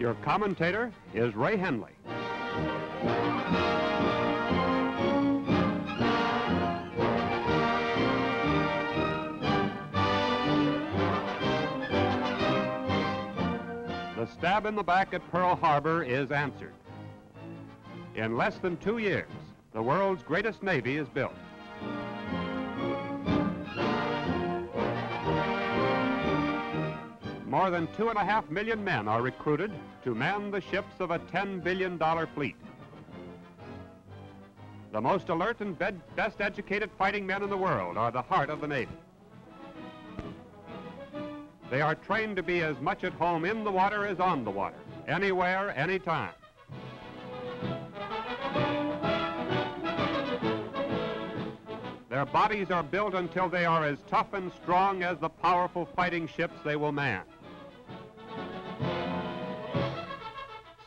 Your commentator is Ray Henley. The stab in the back at Pearl Harbor is answered. In less than two years, the world's greatest Navy is built. More than two and a half million men are recruited to man the ships of a $10 billion fleet. The most alert and best educated fighting men in the world are the heart of the Navy. They are trained to be as much at home in the water as on the water, anywhere, anytime. Their bodies are built until they are as tough and strong as the powerful fighting ships they will man.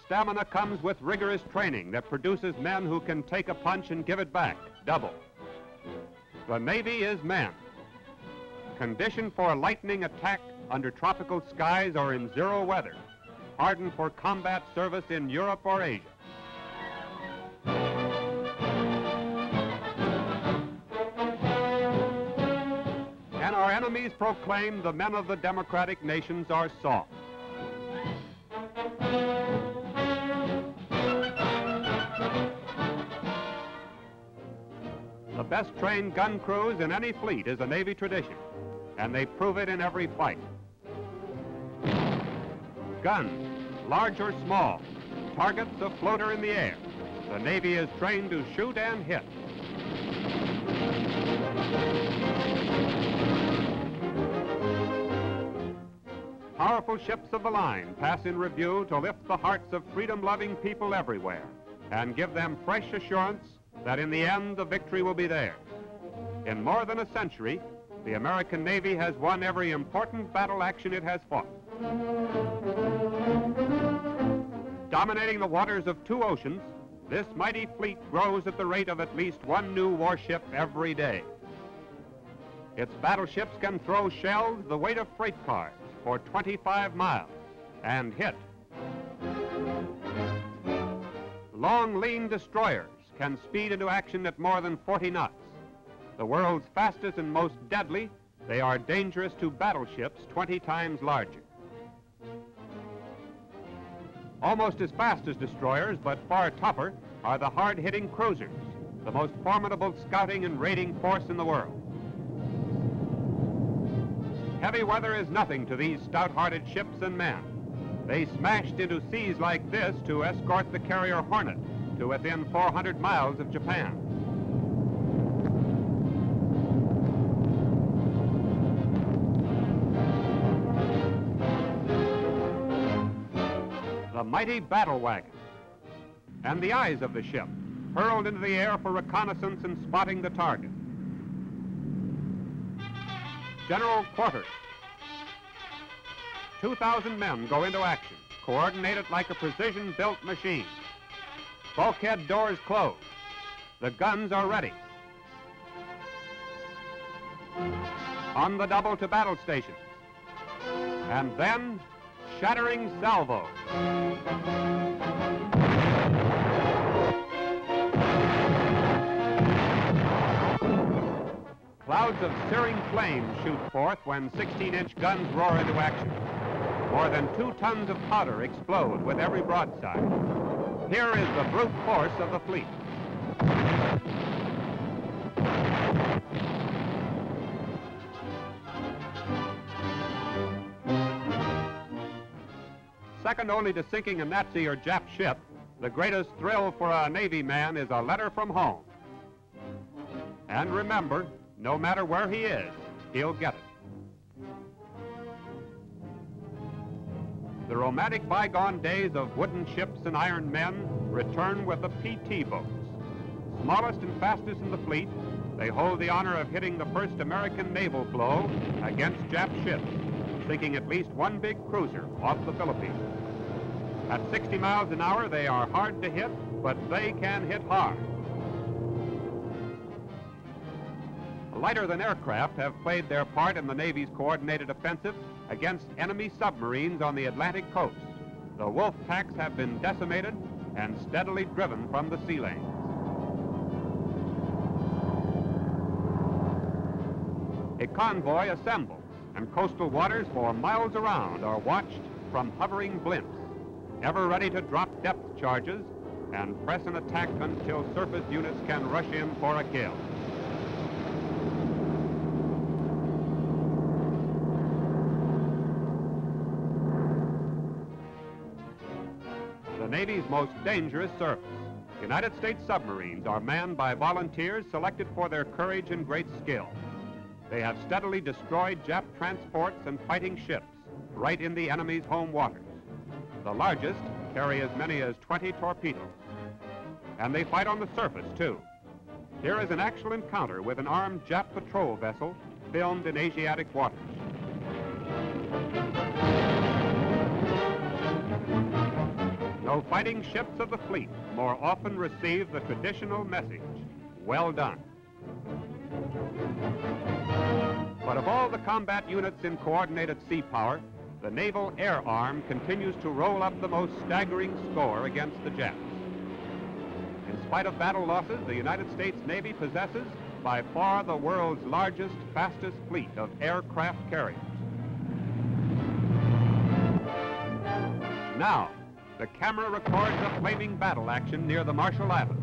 Stamina comes with rigorous training that produces men who can take a punch and give it back, double. The Navy is men, conditioned for a lightning attack under tropical skies or in zero weather, hardened for combat service in Europe or Asia. And our enemies proclaim the men of the democratic nations are soft. Best trained gun crews in any fleet is a Navy tradition, and they prove it in every fight. Guns, large or small, targets a floater in the air. The Navy is trained to shoot and hit. Powerful ships of the line pass in review to lift the hearts of freedom-loving people everywhere and give them fresh assurance that in the end the victory will be theirs. In more than a century, the American Navy has won every important battle action it has fought. Dominating the waters of two oceans, this mighty fleet grows at the rate of at least one new warship every day. Its battleships can throw shells the weight of freight cars for 25 miles and hit. Long, lean destroyers can speed into action at more than 40 knots. The world's fastest and most deadly, they are dangerous to battleships 20 times larger. Almost as fast as destroyers, but far tougher, are the hard-hitting cruisers, the most formidable scouting and raiding force in the world. Heavy weather is nothing to these stout-hearted ships and men. They smashed into seas like this to escort the carrier Hornet to within 400 miles of Japan. The mighty battle wagon and the eyes of the ship hurled into the air for reconnaissance and spotting the target. General quarters. 2,000 men go into action, coordinated like a precision-built machine. Bulkhead doors closed. The guns are ready. On the double to battle stations. And then, shattering salvo. Clouds of searing flames shoot forth when 16-inch guns roar into action. More than two tons of powder explode with every broadside. Here is the brute force of the fleet. Second only to sinking a Nazi or Jap ship, the greatest thrill for a Navy man is a letter from home. And remember, no matter where he is, he'll get it. The romantic bygone days of wooden ships and iron men return with the PT boats. Smallest and fastest in the fleet, they hold the honor of hitting the first American naval blow against Jap ships, sinking at least one big cruiser off the Philippines. At 60 miles an hour, they are hard to hit, but they can hit hard. Lighter than aircraft have played their part in the Navy's coordinated offensive against enemy submarines on the Atlantic coast. the wolf packs have been decimated and steadily driven from the sea lanes. A convoy assembles, and coastal waters for miles around are watched from hovering blimps, ever ready to drop depth charges and press an attack until surface units can rush in for a kill. Most dangerous service. United States submarines are manned by volunteers selected for their courage and great skill. They have steadily destroyed Jap transports and fighting ships right in the enemy's home waters. The largest carry as many as 20 torpedoes. And they fight on the surface, too. Here is an actual encounter with an armed Jap patrol vessel filmed in Asiatic waters. No fighting ships of the fleet more often receive the traditional message, well done. But of all the combat units in coordinated sea power, the Naval Air Arm continues to roll up the most staggering score against the Japs. In spite of battle losses, the United States Navy possesses by far the world's largest, fastest fleet of aircraft carriers. Now, the camera records a flaming battle action near the Marshall Islands.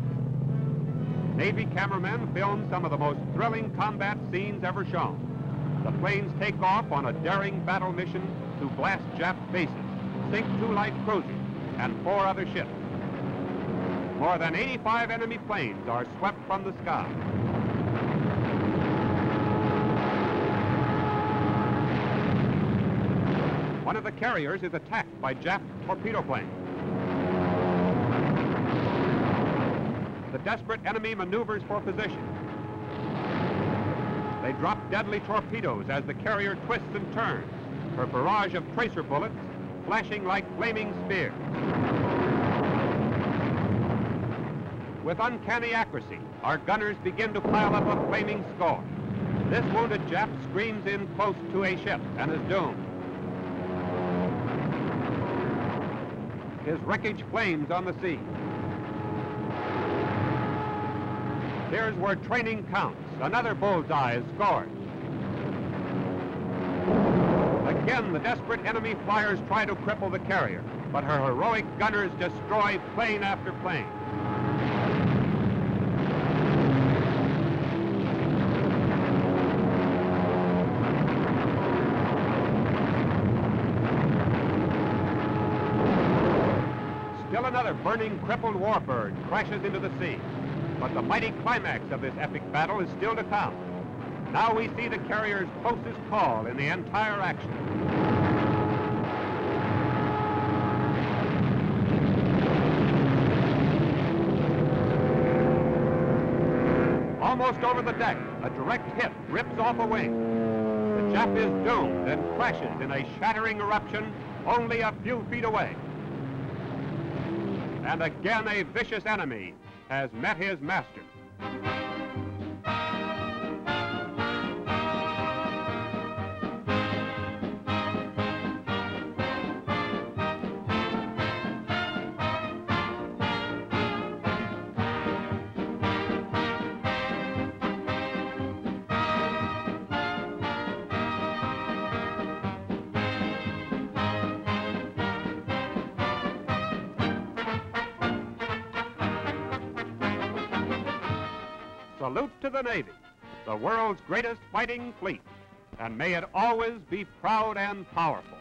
Navy cameramen film some of the most thrilling combat scenes ever shown. The planes take off on a daring battle mission to blast Jap bases, sink two light cruisers and four other ships. More than 85 enemy planes are swept from the sky. One of the carriers is attacked by Jap torpedo planes. Desperate enemy maneuvers for position. They drop deadly torpedoes as the carrier twists and turns, her barrage of tracer bullets flashing like flaming spears. With uncanny accuracy, our gunners begin to pile up a flaming score. This wounded Jap screams in close to a ship and is doomed. His wreckage flames on the sea. Here's where training counts. Another bullseye is scored. Again, the desperate enemy flyers try to cripple the carrier, but her heroic gunners destroy plane after plane. Still another burning, crippled warbird crashes into the sea. But the mighty climax of this epic battle is still to come. Now we see the carrier's closest call in the entire action. Almost over the deck, a direct hit rips off a wing. The Jap is doomed and crashes in a shattering eruption only a few feet away. And again a vicious enemy has met his master. Salute to the Navy, the world's greatest fighting fleet, and may it always be proud and powerful.